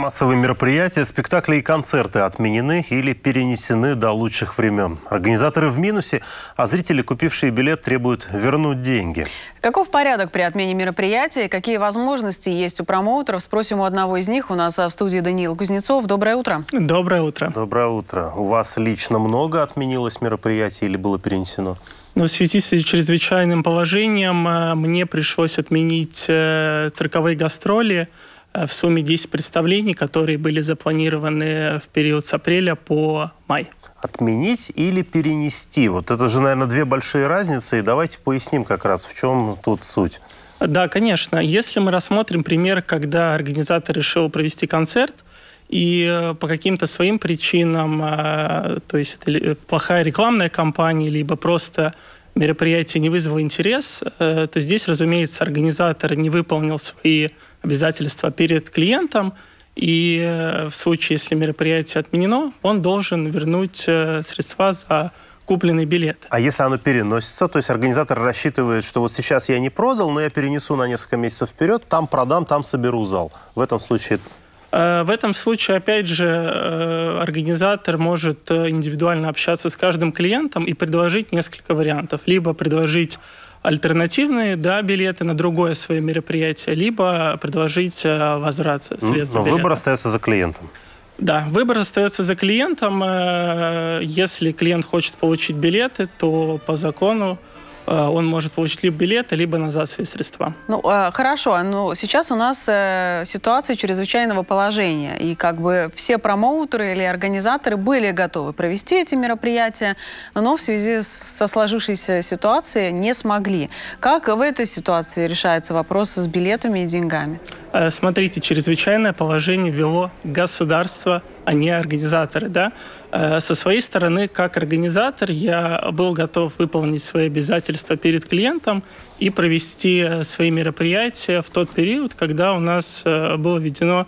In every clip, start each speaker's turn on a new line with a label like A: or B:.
A: Массовые мероприятия, спектакли и концерты отменены или перенесены до лучших времен. Организаторы в минусе, а зрители, купившие билет, требуют вернуть деньги.
B: Каков порядок при отмене мероприятия? Какие возможности есть у промоутеров? Спросим у одного из них. У нас в студии Даниил Кузнецов. Доброе утро.
C: Доброе утро.
A: Доброе утро. У вас лично много отменилось мероприятий или было перенесено?
C: Но в связи с чрезвычайным положением э, мне пришлось отменить э, цирковые гастроли, в сумме 10 представлений, которые были запланированы в период с апреля по май.
A: Отменить или перенести? Вот это же, наверное, две большие разницы. И давайте поясним как раз, в чем тут суть.
C: Да, конечно. Если мы рассмотрим пример, когда организатор решил провести концерт, и э, по каким-то своим причинам, э, то есть это плохая рекламная кампания, либо просто мероприятие не вызвало интерес, то здесь, разумеется, организатор не выполнил свои обязательства перед клиентом, и э, в случае, если мероприятие отменено, он должен вернуть э, средства за купленный билет.
A: А если оно переносится, то есть организатор рассчитывает, что вот сейчас я не продал, но я перенесу на несколько месяцев вперед, там продам, там соберу зал. В этом случае
C: э, в этом случае, опять же, организатор может индивидуально общаться с каждым клиентом и предложить несколько вариантов. Либо предложить альтернативные да, билеты на другое свое мероприятие, либо предложить э, возврат средств.
A: Но выбор остается за клиентом.
C: Да, выбор остается за клиентом. Э, если клиент хочет получить билеты, то по закону он может получить либо билеты, либо назад свои средства.
B: Ну, э, хорошо. Но сейчас у нас э, ситуация чрезвычайного положения. И как бы все промоутеры или организаторы были готовы провести эти мероприятия, но в связи со сложившейся ситуацией не смогли. Как в этой ситуации решается вопрос с билетами и деньгами?
C: Смотрите, чрезвычайное положение ввело государство а не организаторы. Да? Э, со своей стороны, как организатор, я был готов выполнить свои обязательства перед клиентом и провести э, свои мероприятия в тот период, когда у нас э, было введено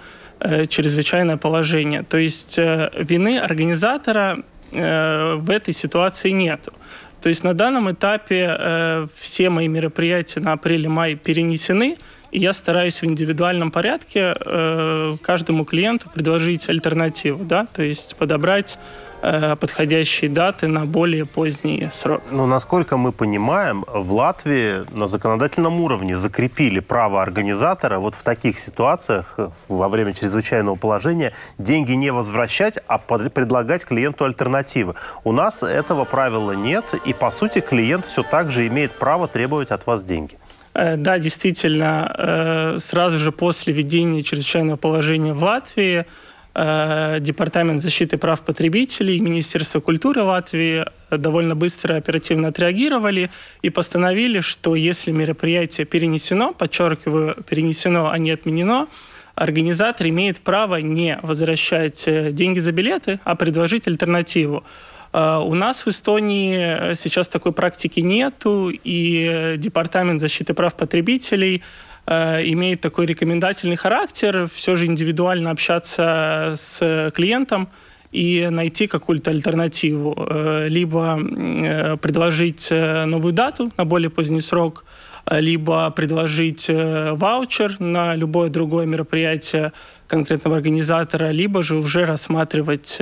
C: чрезвычайное положение. То есть вины организатора в этой ситуации нету. То есть на данном этапе все мои мероприятия на апреле-май перенесены – и я стараюсь в индивидуальном порядке э, каждому клиенту предложить альтернативу, да, то есть подобрать э, подходящие даты на более поздний срок.
A: Ну, насколько мы понимаем, в Латвии на законодательном уровне закрепили право организатора вот в таких ситуациях во время чрезвычайного положения деньги не возвращать, а предлагать клиенту альтернативы. У нас этого правила нет, и, по сути, клиент все так же имеет право требовать от вас деньги.
C: Э, да, действительно, э, сразу же после введения чрезвычайного положения в Латвии э, Департамент защиты прав потребителей и Министерство культуры Латвии довольно быстро оперативно отреагировали и постановили, что если мероприятие перенесено, подчеркиваю, перенесено, а не отменено, организатор имеет право не возвращать деньги за билеты, а предложить альтернативу. А, у нас в Эстонии э, сейчас такой практики нету, и Департамент защиты прав потребителей э, имеет такой рекомендательный характер, все же индивидуально общаться с клиентом и найти какую-то альтернативу. Э, либо предложить новую дату на более поздний срок, либо предложить ваучер на любое другое мероприятие конкретного организатора, либо же уже рассматривать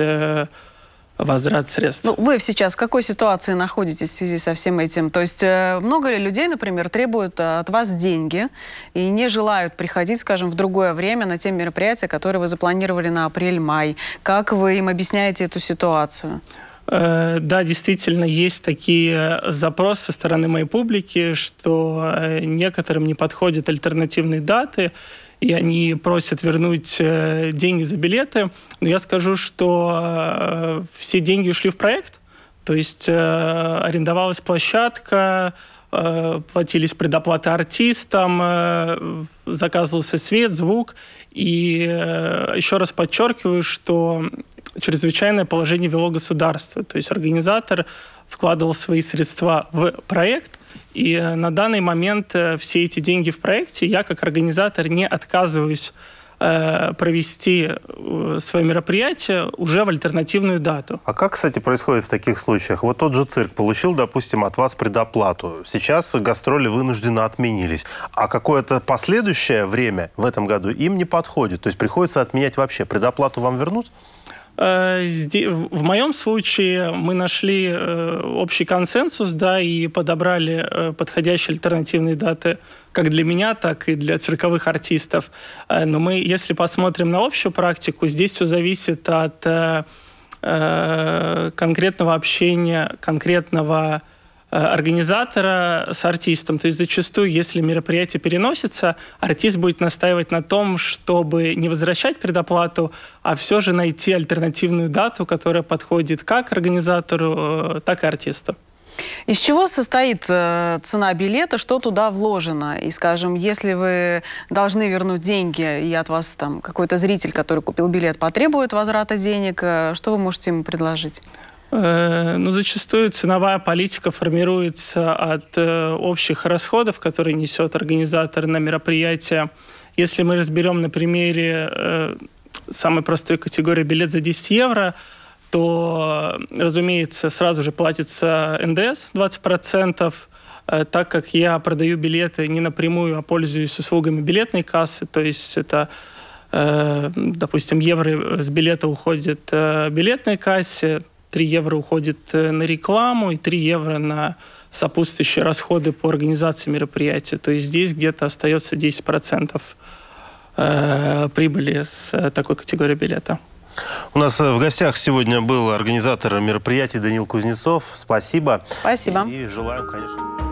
C: возврат средств.
B: Ну, вы сейчас в какой ситуации находитесь в связи со всем этим? То есть э, много ли людей, например, требуют э, от вас деньги и не желают приходить, скажем, в другое время на те мероприятия, которые вы запланировали на апрель-май? Как вы им объясняете эту ситуацию?
C: Э, да, действительно, есть такие запросы со стороны моей публики, что некоторым не подходят альтернативные даты, и они просят вернуть э, деньги за билеты. Но я скажу, что э, все деньги ушли в проект, то есть э, арендовалась площадка, платились предоплаты артистам, заказывался свет, звук. И еще раз подчеркиваю, что чрезвычайное положение вело государство. То есть организатор вкладывал свои средства в проект, и э, на данный момент э, все эти деньги в проекте я как организатор не отказываюсь э, провести свое мероприятие уже в альтернативную дату.
A: А как, кстати, происходит в таких случаях? Вот тот же цирк получил, допустим, от вас предоплату. Сейчас гастроли вынужденно отменились. А какое-то последующее время в этом году им не подходит. То есть приходится отменять вообще. Предоплату вам вернут?
C: Э, в моем случае мы нашли э, общий консенсус, да, и подобрали э, подходящие альтернативные даты как для меня, так и для цирковых артистов. Но мы, если посмотрим на общую практику, здесь все зависит от конкретного общения, конкретного организатора с артистом. То есть зачастую, если мероприятие переносится, артист будет настаивать на том, чтобы не возвращать предоплату, а все же найти альтернативную дату, которая подходит как организатору, э, так и артисту.
B: Из чего состоит э, цена билета, что туда вложено? И, скажем, если вы должны вернуть деньги, и от вас там какой-то зритель, который купил билет, потребует возврата денег, э, что вы можете ему предложить?
C: Э, ну, зачастую ценовая политика формируется от э, общих расходов, которые несет организатор на мероприятие. Если мы разберем на примере э, самой простой категории билет за 10 евро, то, разумеется, сразу же платится НДС 20%, так как я продаю билеты не напрямую, а пользуюсь услугами билетной кассы, то есть это допустим, евро с билета уходит билетной кассе, 3 евро уходит э, на рекламу и 3 евро на сопутствующие расходы по организации мероприятия. То есть здесь где-то остается 10% э, прибыли с э, такой категории билета.
A: У нас в гостях сегодня был организатор мероприятий Данил Кузнецов. Спасибо.
B: Спасибо.
A: И желаем, конечно...